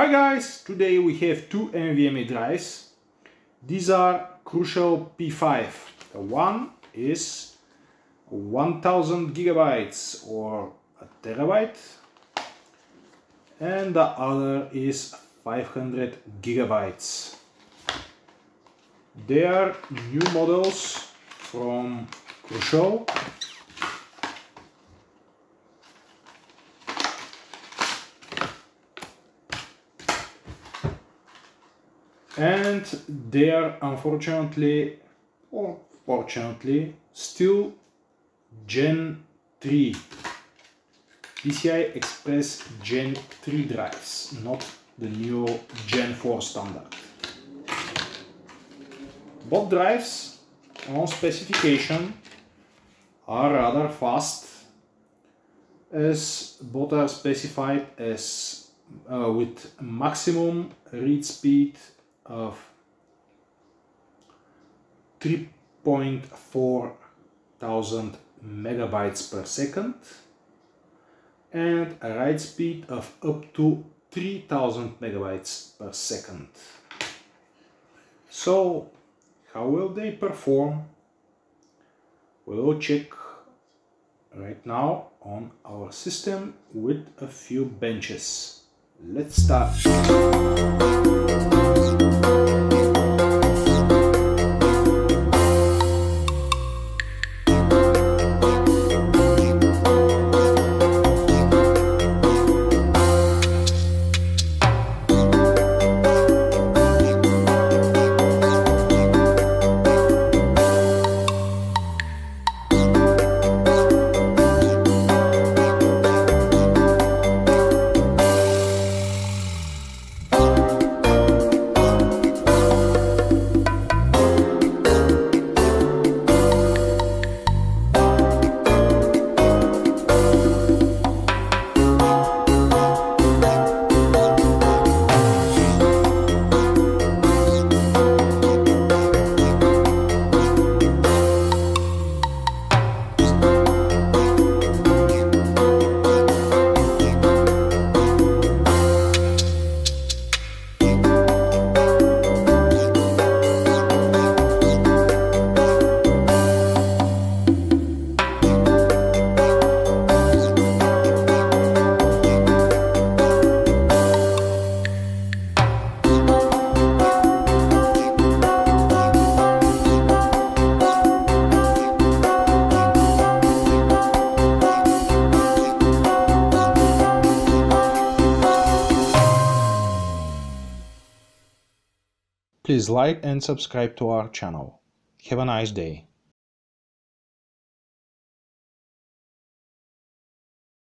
Hi guys, today we have two NVMe drives. These are Crucial P5. The one is 1000 gigabytes or a terabyte and the other is 500 gigabytes. They are new models from Crucial and they are unfortunately or fortunately still Gen 3 PCI Express Gen 3 drives, not the new Gen 4 standard. Both drives on specification are rather fast as both are specified as uh, with maximum read speed of 3.4 thousand megabytes per second and a write speed of up to 3000 megabytes per second. So how will they perform? We'll check right now on our system with a few benches. Let's start. Please like and subscribe to our channel. Have a nice day.